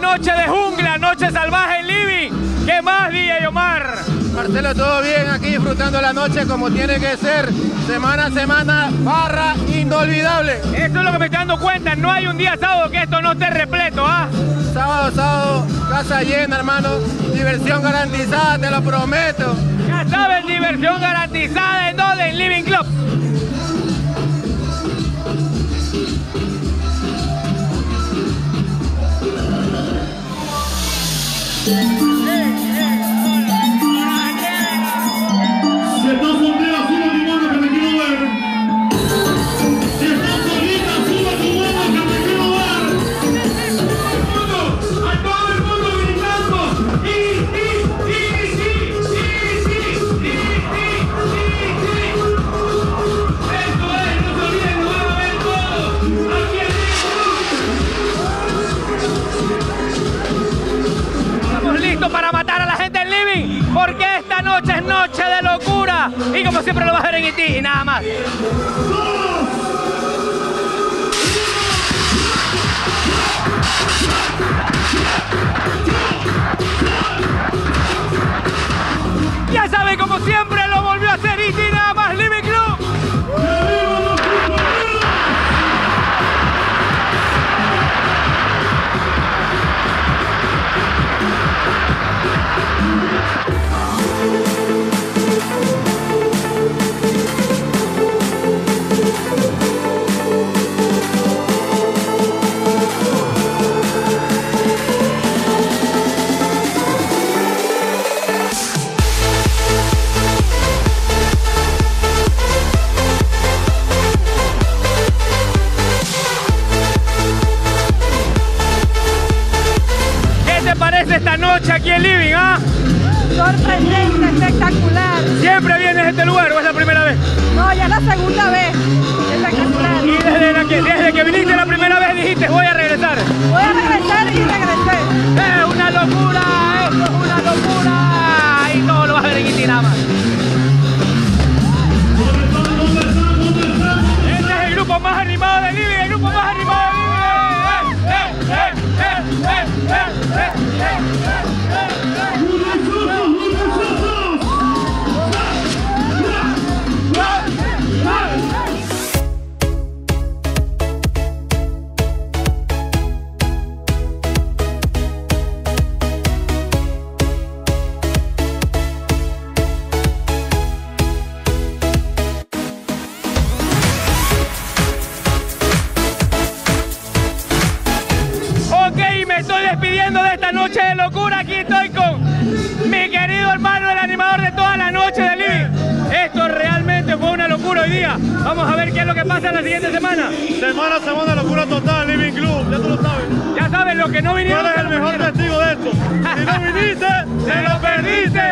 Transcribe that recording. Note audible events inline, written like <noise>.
noche de jungla, noche salvaje en Living. ¿Qué más, DJ Omar? Marcelo, todo bien aquí disfrutando la noche como tiene que ser. Semana a semana, barra inolvidable. Esto es lo que me estoy dando cuenta. No hay un día sábado que esto no esté repleto, ¿ah? Sábado, sábado, casa llena, hermano. Diversión garantizada, te lo prometo. Ya saben, diversión garantizada Yeah. Para matar a la gente en Living, porque esta noche es noche de locura. Y como siempre lo vas a ver en Iti y nada más. Noche aquí en Living, ah? Sorprendente, espectacular. ¿Siempre vienes a este lugar o es la primera vez? No, ya es la segunda vez. Espectacular. Y desde, la que, desde que viniste la primera vez dijiste voy a de esta noche de locura. Aquí estoy con mi querido hermano, el animador de toda la noche de Living. Esto realmente fue una locura hoy día. Vamos a ver qué es lo que pasa en la siguiente semana. Semana a semana, locura total, Living Club, ya tú lo sabes. Ya saben, los que no Tú vinieron. eres el mejor testigo de esto. Si no viniste, <laughs> ¡Se lo perdiste!